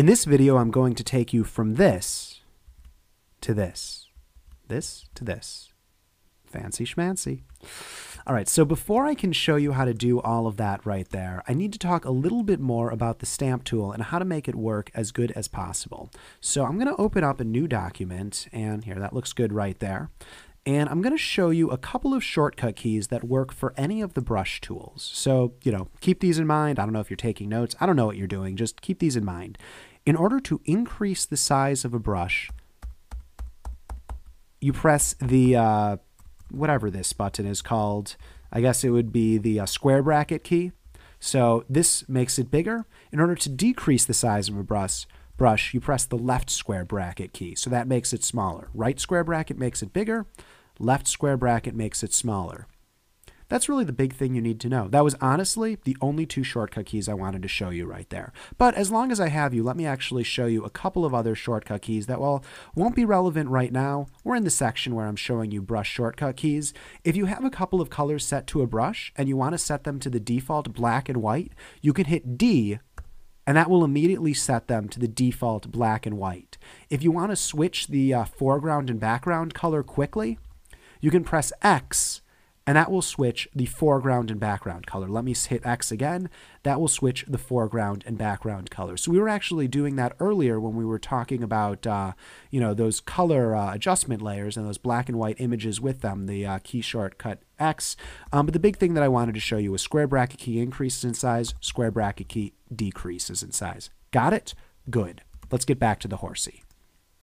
In this video, I'm going to take you from this to this, this to this. Fancy schmancy. All right, so before I can show you how to do all of that right there, I need to talk a little bit more about the stamp tool and how to make it work as good as possible. So I'm going to open up a new document, and here, that looks good right there. And I'm going to show you a couple of shortcut keys that work for any of the brush tools. So, you know, keep these in mind. I don't know if you're taking notes. I don't know what you're doing. Just keep these in mind. In order to increase the size of a brush, you press the uh, whatever this button is called. I guess it would be the uh, square bracket key. So this makes it bigger. In order to decrease the size of a brush, brush, you press the left square bracket key. So that makes it smaller. Right square bracket makes it bigger. Left square bracket makes it smaller. That's really the big thing you need to know. That was honestly the only two shortcut keys I wanted to show you right there. But as long as I have you, let me actually show you a couple of other shortcut keys that, well, won't be relevant right now. We're in the section where I'm showing you brush shortcut keys. If you have a couple of colors set to a brush and you want to set them to the default black and white, you can hit D and that will immediately set them to the default black and white. If you want to switch the uh, foreground and background color quickly, you can press X and that will switch the foreground and background color. Let me hit X again. That will switch the foreground and background color. So we were actually doing that earlier when we were talking about, uh, you know, those color uh, adjustment layers and those black and white images with them, the uh, key shortcut X. Um, but the big thing that I wanted to show you was square bracket key increases in size, square bracket key decreases in size. Got it? Good. Let's get back to the horsey.